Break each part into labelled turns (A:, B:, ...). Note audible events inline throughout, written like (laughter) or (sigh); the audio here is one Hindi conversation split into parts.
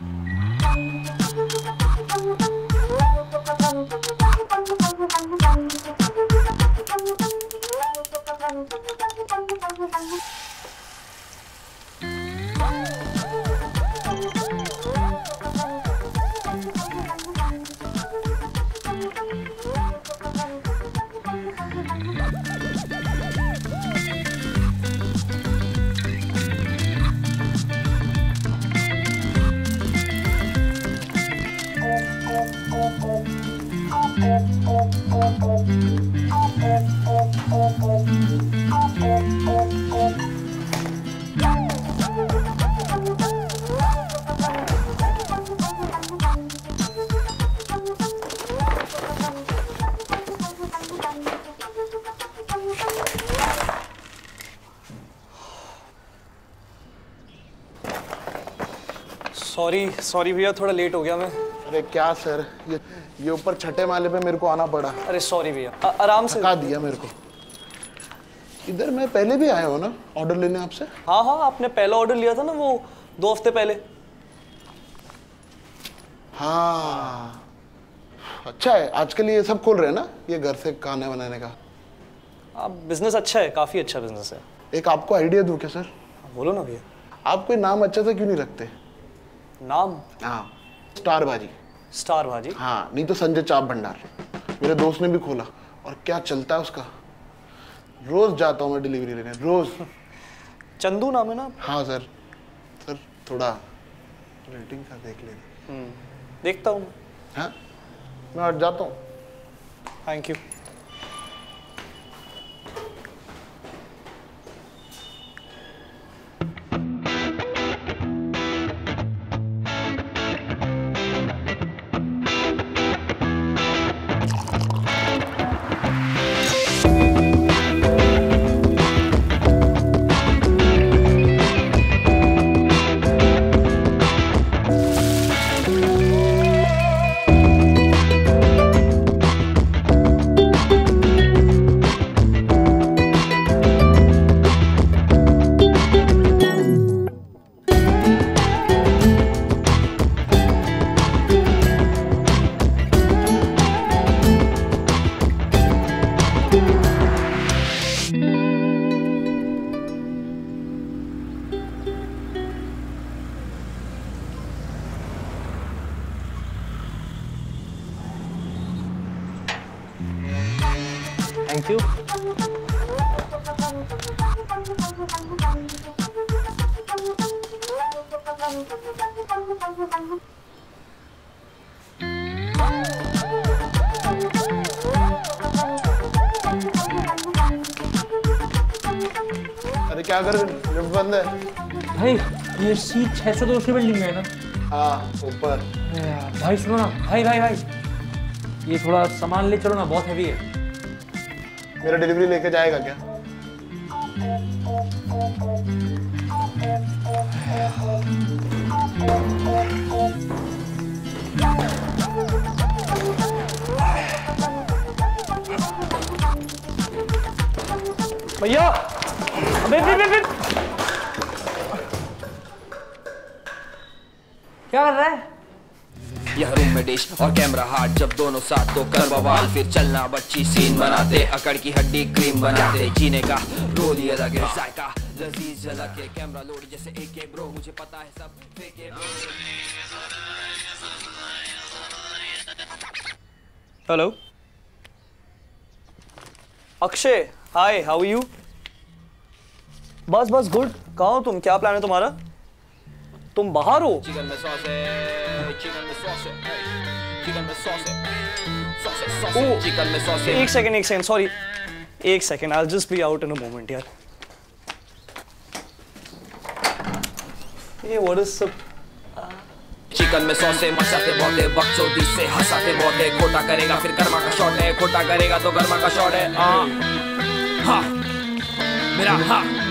A: Música सॉरी सॉरी भैया थोड़ा लेट हो गया मैं।
B: अरे क्या सर ये ये ऊपर छठे माले पे मेरे को आना पड़ा।
A: अरे सॉरी भैया आराम से।
B: थका दिया मेरे को। इधर मैं पहले भी आया हूँ ना ऑर्डर लेने आपसे?
A: हाँ हाँ आपने पहला ऑर्डर लिया था ना वो दो हफ़्ते पहले।
B: हाँ। अच्छा है आजकल ये सब खोल रहे हैं ना ये घर से खाने बनाने का।
A: आप बिज़नेस अच्छा है काफ़ी अच्छा बिज़नेस है।
B: एक आपको आइडिया दूँ क्या सर?
A: बोलो ना भैया।
B: आप कोई नाम अच्छा सा क्यों नहीं रखते?
A: नाम?
B: हाँ स्टार बाजी
A: स्टार भाजी
B: हाँ नहीं तो संजय चाप भंडार। मेरे दोस्त ने भी खोला। और क्या चलता है उसका? रोज जाता हूँ मैं डिलीवरी लेने रोज। (laughs)
A: चंदू नाम है ना
B: हाँ सर। सर थोड़ा रेटिंग का देख लेना।
A: हम्म, देखता हूँ
B: हाँ मैं हट जाता हूँ।
A: थैंक यू
B: क्या कर लिफ्ट बंद है।
C: भाई ये सी छह सौ की बिल्डिंग में है ना?
B: हाँ ऊपर।
C: भाई सुनो ना। भाई भाई भाई। ये थोड़ा सामान ले चलो ना बहुत हैवी है।
B: मेरा डिलीवरी लेके जाएगा क्या?
A: भैया! अबे अबे अबे, अबे
C: क्या कर रहा है?
D: यह रूम में डिश और कैमरा हार्ड जब दोनों साथ तो कर बवाल। फिर चलना बच्ची सीन बनाते अकड़ की हड्डी क्रीम बनाते। जीने का रोल ये लगे जायका। लजीज झलक के कैमरा लोड जैसे एक के ब्रो मुझे पता है सब fake
A: hello Akshay hi how you बस बस गुड। कहाँ हो तुम? क्या प्लान है तुम्हारा? तुम बाहर हो?
D: चिकन में सॉस है चिकन में सॉस है चिकन में सॉस है सॉस है सॉस है
A: ओ,
D: चिकन में सॉस है।
A: एक सेकंड एक सेकंड सॉरी एक second I just be out in a moment यार। ये व्हाट इज़ सब
D: चिकन में सॉस मचाते बहुत बकचोदी से हंसाते बहुत खोटा करेगा फिर कर्मा का शॉट है। खोटा करेगा तो कर्मा का शॉट है। हाँ। हाँ। मेरा हाँ।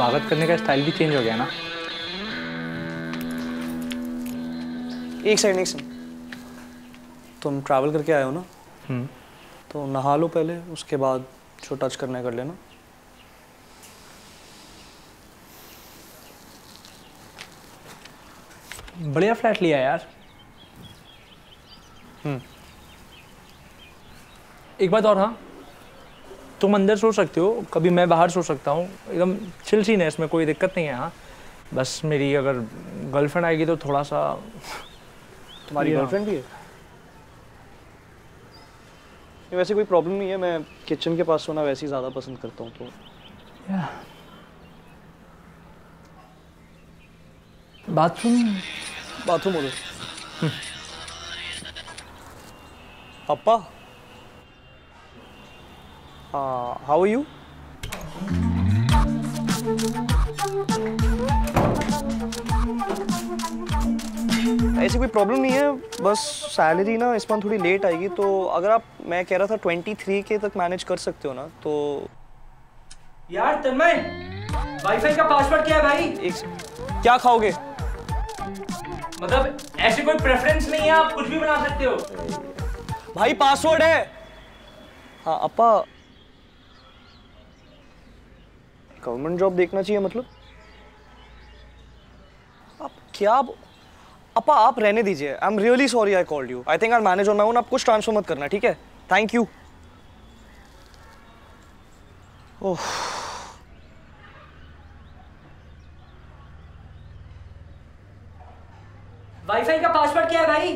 C: स्वागत करने का स्टाइल भी चेंज हो गया ना।
A: एक सेकंड एक सेकंड तुम ट्रैवल करके आए हो ना? हम्म। तो नहा लो पहले उसके बाद जो टच करना है कर लेना।
C: बढ़िया फ्लैट लिया यार। हम्म। एक बात और हाँ? तुम अंदर सो सकते हो कभी मैं बाहर सो सकता हूँ। एकदम चिल सीन है इसमें कोई दिक्कत नहीं है हाँ। बस मेरी अगर गर्लफ्रेंड आएगी तो थोड़ा सा (laughs)
A: तुम्हारी गर्लफ्रेंड भी है? वैसे कोई प्रॉब्लम नहीं है मैं किचन के पास सोना वैसे ही ज़्यादा पसंद करता हूँ तो।
C: बाथरूम
A: बाथरूम उधर पप्पा हाउ आर यू ऐसी कोई प्रॉब्लम नहीं है बस सैलरी ना इस मंथ थोड़ी लेट आएगी तो अगर आप मैं कह रहा था 23 के तक मैनेज कर सकते हो ना तो
C: यार तन्मय वाईफाई का पासवर्ड क्या है भाई?
A: एक क्या खाओगे?
C: मतलब ऐसी कोई प्रेफरेंस नहीं है आप कुछ भी बना सकते हो।
A: भाई पासवर्ड है। हाँ अपा गवर्नमेंट जॉब देखना चाहिए मतलब? आप क्या अपा आप रहने दीजिए। I am really sorry I called you I think I manage on my own आप कुछ ट्रांसफ़र मत करना ठीक है? Thank you oh.
C: वाईफाई का पासवर्ड क्या है भाई?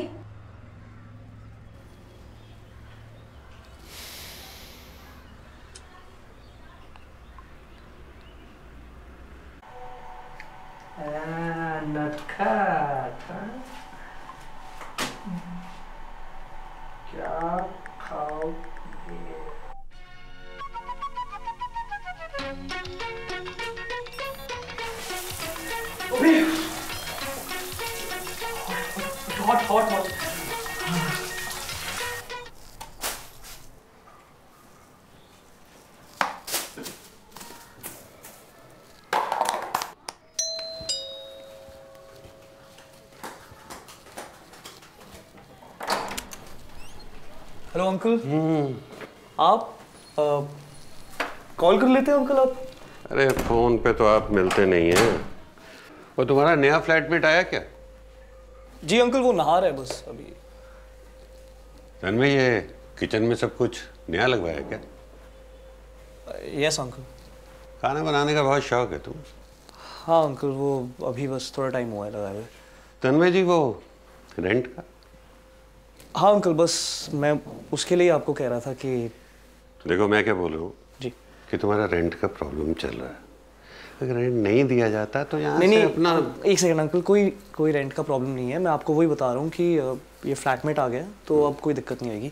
C: Hot hot hot
A: hello uncle आप कॉल कर लेते हैं अंकल आप?
E: अरे फ़ोन पे तो आप मिलते नहीं हैं। वो तुम्हारा नया फ्लैटमेट आया क्या?
A: जी अंकल वो नहा रहा है बस अभी।
E: तन्मय ये किचन में सब कुछ नया लगवाया क्या?
A: यस अंकल
E: खाना बनाने का बहुत शौक है तुम।
A: हाँ अंकल वो अभी बस थोड़ा टाइम हुआ है लगाए हुए
E: तन्मय जी वो रेंट का?
A: हाँ अंकल बस मैं उसके लिए आपको कह रहा था कि
E: देखो मैं क्या बोल रहा हूँ
A: जी।
E: कि तुम्हारा रेंट का प्रॉब्लम चल रहा है। अगर रेंट नहीं दिया जाता तो यहाँ
A: नहीं
E: से
A: नहीं
E: अपना
A: एक सेकंड अंकल कोई कोई रेंट का प्रॉब्लम नहीं है। मैं आपको वही बता रहा हूँ कि ये फ्लैटमेट आ गया तो अब कोई दिक्कत नहीं आएगी।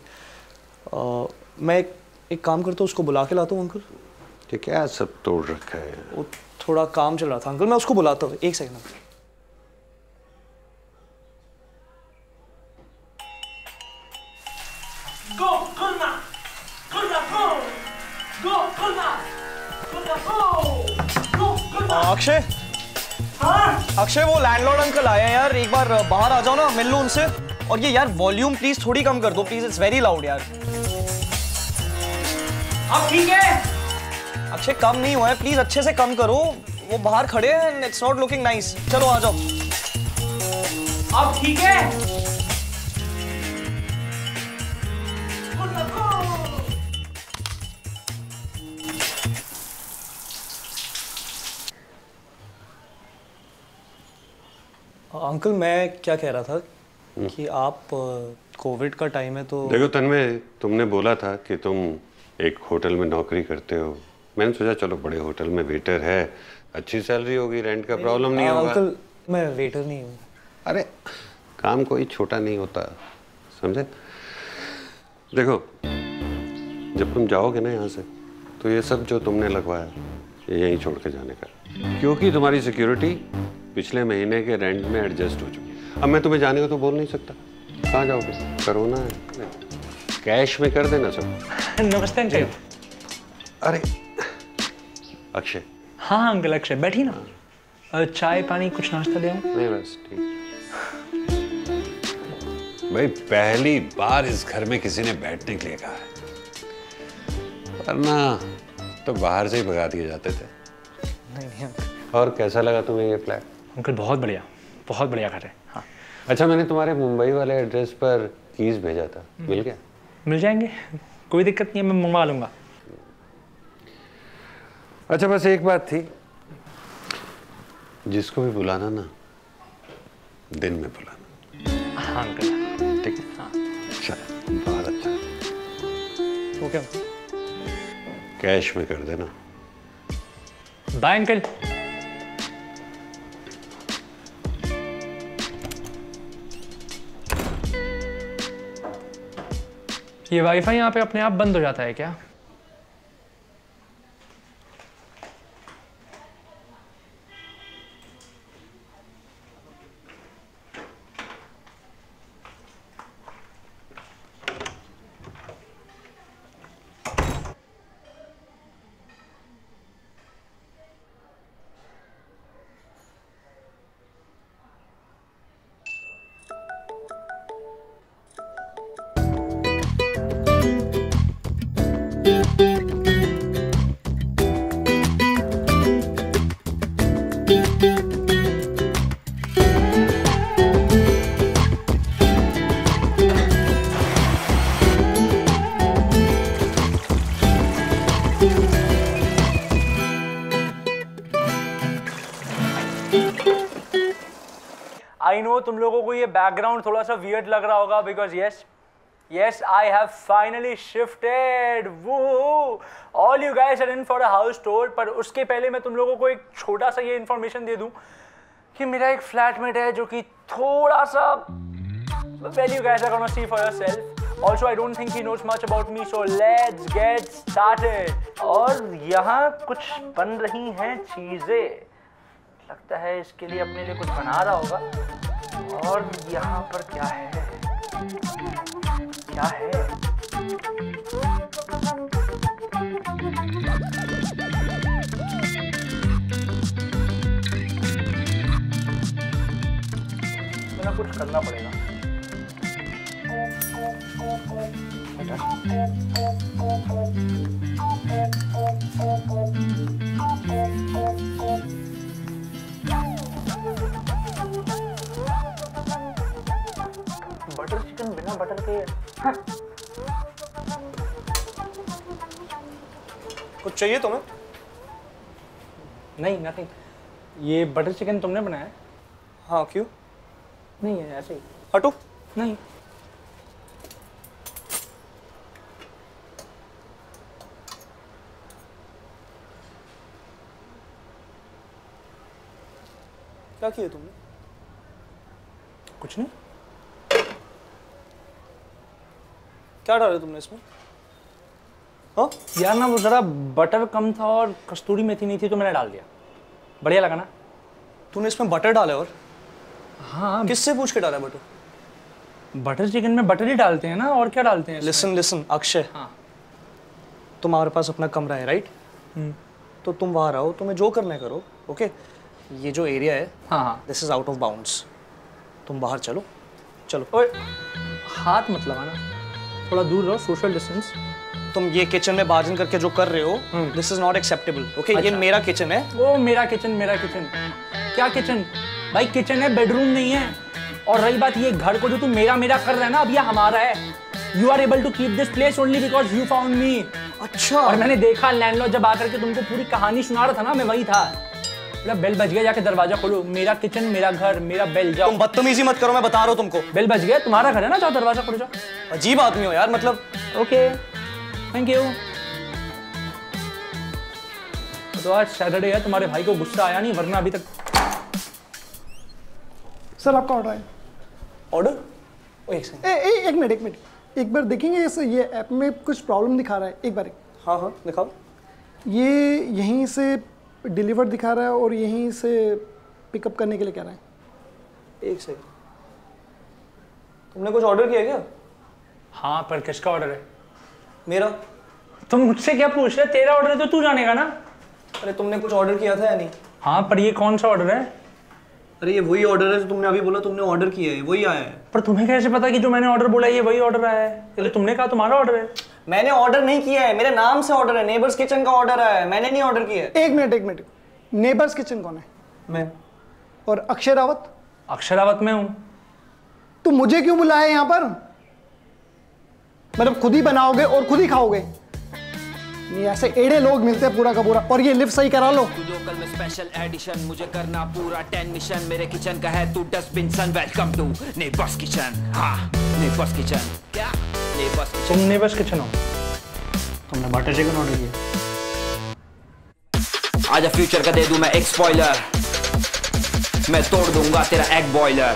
A: मैं एक, एक काम करता हूँ उसको बुला के लाता हूँ अंकल
E: ठीक है सब तोड़ रखा है।
A: वो थोड़ा काम चल रहा था अंकल मैं उसको बुलाता हूँ। एक सेकंड अंकल अक्षय?
C: हाँ?
A: अक्षय वो लैंडलॉर्ड अंकल आए हैं यार एक बार बाहर आ जाओ ना मिल लो उनसे। और ये यार वॉल्यूम प्लीज़ थोड़ी कम कर दो प्लीज़ इट्स वेरी लाउड यार।
C: अब ठीक है।
A: अक्षय कम नहीं हुआ है प्लीज़ अच्छे से कम करो। वो बाहर खड़े हैं इट्स नॉट लुकिंग नाइस चलो आ जाओ।
C: अब ठीक है।
A: अंकल मैं क्या कह रहा था कि आप कोविड का टाइम है तो
E: देखो तन्मय तुमने बोला था कि तुम एक होटल में नौकरी करते हो। मैंने सोचा चलो बड़े होटल में वेटर है अच्छी सैलरी होगी रेंट का प्रॉब्लम नहीं होगा।
A: अंकल मैं वेटर नहीं हूँ।
E: अरे काम कोई छोटा नहीं होता समझे? देखो जब तुम जाओगे ना यहाँ से तो ये सब जो तुमने लगवाया ये यहीं छोड़ के जाने का। क्योंकि तुम्हारी सिक्योरिटी पिछले महीने के रेंट में एडजस्ट हो चुकी अब मैं तुम्हें जाने को तो बोल नहीं सकता। कहाँ जाओगे? करोना है। कैश में कर देना सब।
C: नमस्ते अंकल
E: अरे। अक्षय।
C: हाँ अंकल अक्षय। बैठी ना। चाय पानी कुछ नाश्ता ले
E: नहीं बस ठीक। भाई पहली बार इस घर में किसी ने बैठने के लिए कहा है। वरना तो बाहर से ही भगा दिए जाते थे।
A: नहीं नहीं
E: और कैसा लगा तुम्हें ये फ्लैट
C: अंकल बहुत बढ़िया बहुत बढ़िया घर है। हाँ।
E: अच्छा मैंने तुम्हारे मुंबई वाले एड्रेस पर कीज भेजा था। मिल गया?
C: मिल जाएँगे कोई दिक्कत नहीं है मैं मंगवा लूँगा।
E: अच्छा बस एक बात थी। जिसको भी बुलाना ना दिन में बुलाना।
C: हाँ अंकल।
E: ठीक है?
C: हाँ।
E: चल बहुत अच्छा।
C: ओके
E: कैश में कर देना।
C: Bye uncle. ये वाईफाई यहाँ पे अपने आप बंद हो जाता है क्या? तुम लोगों को ये बैकग्राउंड थोड़ा सा वियर्ड लग रहा होगा because yes yes I have finally shifted वो all you guys are in for a house tour पर उसके पहले मैं तुम लोगों को एक छोटा सा ये इन्फॉर्मेशन दे दूँ कि मेरा एक फ्लैटमेट है जो कि थोड़ा सा well you guys are gonna see for yourself also I don't think he knows much about me so let's get started और यहाँ कुछ बन रही हैं चीज़ें। लगता है इसके लिए अपने लिए कुछ बना रहा होगा। और यहाँ पर क्या है? क्या है? ना कुछ करना पड़ेगा। बटर चिकन बिना बटर के। हाँ,
A: कुछ चाहिए तुम्हें?
C: नहीं नथिंग ये बटर चिकन तुमने बनाया? हाँ
A: क्यों?
C: नहीं है ऐसे ही।
A: हटो।
C: नहीं।
A: क्या किया तुमने?
C: कुछ नहीं।
A: क्या डाला तुमने इसमें? हाँ?
C: यार ना वो ज़रा बटर कम था और कस्तूरी मेथी नहीं थी तो मैंने डाल दिया। बढ़िया लगा ना?
A: तूने इसमें बटर डाला और?
C: हाँ।
A: किससे पूछ के डाला बटर
C: बटर चिकन में बटर ही डालते हैं ना और क्या डालते हैं
A: लिसन लिसन अक्षय।
C: हाँ।
A: तुम्हारे पास अपना कमरा है राइट तो तुम वहाँ रहो तुम्हें जो करना है करो ओके ये जो एरिया है
C: हाँ हाँ।
A: This is out of bounds तुम बाहर चलो। चलो।
C: ओए हाथ मत लगाना। थोड़ा दूर रहो सोशल डिस्टेंस
A: तुम ये किचन में बार्जन करके जो कर रहे हो this is not acceptable okay ये
C: अच्छा।
A: मेरा किचन है।
C: वो मेरा किचन मेरा किचन क्या किचन भाई किचन है बेडरूम नहीं है। और रही बात ये घर को जो तू मेरा मेरा कर रहा है ना अब ये हमारा है। You are able to keep this place only because you found me
A: अच्छा।
C: और मैंने देखा लैंडलॉर्ड जब आकर के तुमको पूरी कहानी सुना रहा था ना मैं वही था। बोला बेल बज गया जाके दरवाज़ा खोलो। मेरा किचन मेरा घर मेरा बेल जाओ।
A: तुम बदतमीजी मत करो मैं बता रहा हूँ तुमको।
C: बेल बज गया तुम्हारा घर है ना जाओ दरवाज़ा खोलो जाओ।
A: अजीब आदमी हो यार मतलब।
C: ओके थैंक यू तो आज सैटरडे है तुम्हारे भाई को गुस्सा आया नहीं वरना अभी तक
F: सर आपका ऑर्डर है
A: ऑर्डर एक सेकंड
F: ए, ए, एक मिनट एक मिनट। एक बार देखेंगे इस ये ऐप में कुछ प्रॉब्लम दिखा रहा है। एक बार।
A: हाँ हाँ दिखाओ।
F: ये यहीं से डिलीवर दिखा रहा है और यहीं से पिकअप करने के लिए कह रहा है।
A: एक सेकंड तुमने कुछ ऑर्डर किया क्या?
C: हाँ पर किसका ऑर्डर है।
A: मेरा?
C: तुम मुझसे क्या पूछ रहे? तेरा ऑर्डर है तो तू जानेगा ना।
A: अरे तुमने कुछ ऑर्डर किया था या नहीं?
C: हाँ पर ये कौन सा ऑर्डर है?
A: अरे ये वही ऑर्डर है जो तुमने अभी बोला तुमने ऑर्डर किया है वही आया है।
C: पर तुम्हें कैसे पता कि जो मैंने ऑर्डर बोला ये वही ऑर्डर आया है? तो तुमने कहा तुम्हारा ऑर्डर है।
A: मैंने ऑर्डर नहीं किया है मेरे नाम से ऑर्डर है नेबर्स किचन का ऑर्डर है मैंने नहीं ऑर्डर किया
F: एक मिनट एक मिनट। नेबर्स किचन कौन है?
A: मैं।
F: और अक्षय रावत?
C: अक्षरावत में हूँ।
F: तो मुझे क्यों बुलाया यहाँ पर? मतलब खुद ही बनाओगे और खुद ही खाओगे? नहीं ऐसे एड़े लोग मिलते हैं पूरा का पूरा। और ये लिफ्ट सही करा लो।
D: तू लोकल में स्पेशल एडिशन मुझे करना पूरा टेन मिशन मेरे किचन का है तू dustbin son welcome to neighbours kitchen हाँ नेबर्स किचन क्या? नेबर्स किचन
C: तुमने बस किचन हो
A: तुमने बटर चिकन ऑर्डर किया
D: आजा फ्यूचर का दे दूँ मैं एक स्पॉइलर मैं तोड़ दूँगा तेरा एग बॉयलर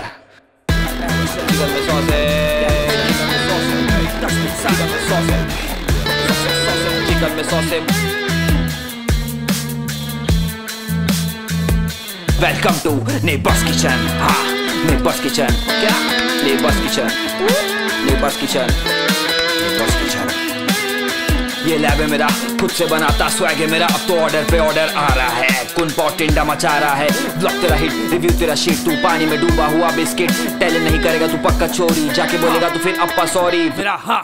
D: चिकन में वेलकम टू नेबर्स किचन हाँ नेबर्स किचन क्या? Neighbours kitchen neighbours kitchen neighbours kitchen ये लैब है मेरा, खुद से बनाता स्वैग है मेरा। अब तो ऑर्डर पे ऑर्डर आ रहा है। कुन पॉट टिंडा मचा रहा है। ब्लॉक तेरा हिट रिव्यू तेरा शीट तू पानी में डूबा हुआ बिस्किट टैलेंट नहीं करेगा तू पक्का चोरी। जाके बोलेगा तू फिर अप्पा सॉरी मेरा हाँ।